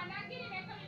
Bueno, aquí en esto